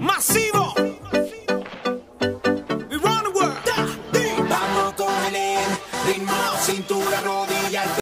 masivo. We run the world. Vamos con el ritmo, cintura, rodilla.